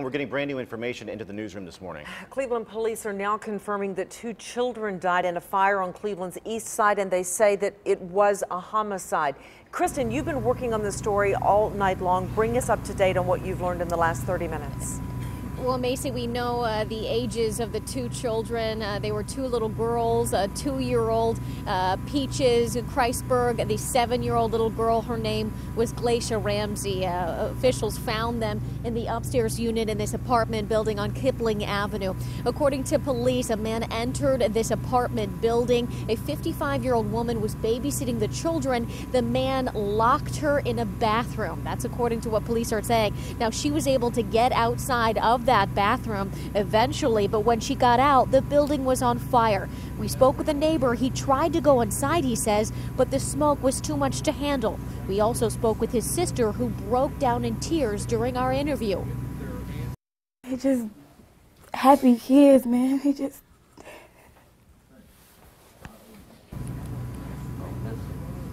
We're getting brand new information into the newsroom this morning. Cleveland police are now confirming that two children died in a fire on Cleveland's east side, and they say that it was a homicide. Kristin, you've been working on this story all night long. Bring us up to date on what you've learned in the last 30 minutes. Well, Macy, we know uh, the ages of the two children. Uh, they were two little girls, a two year old uh, Peaches Kreisberg, the seven year old little girl. Her name was Glacia Ramsey. Uh, officials found them in the upstairs unit in this apartment building on Kipling Avenue. According to police, a man entered this apartment building. A 55 year old woman was babysitting the children. The man locked her in a bathroom. That's according to what police are saying. Now, she was able to get outside of that that bathroom eventually, but when she got out, the building was on fire. We spoke with a neighbor. He tried to go inside, he says, but the smoke was too much to handle. We also spoke with his sister, who broke down in tears during our interview. He just happy kids, man. He just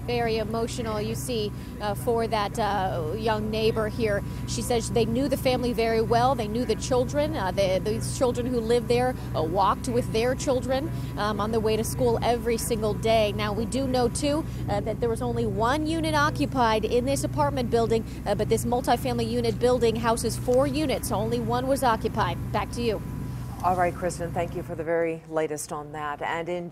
very emotional, you see, uh, for that uh, young neighbor here. She says they knew the family very well. They knew the children. Uh, the, these children who lived there uh, walked with their children um, on the way to school every single day. Now, we do know, too, uh, that there was only one unit occupied in this apartment building, uh, but this multifamily unit building houses four units. Only one was occupied. Back to you. All right, Kristin, thank you for the very latest on that. And in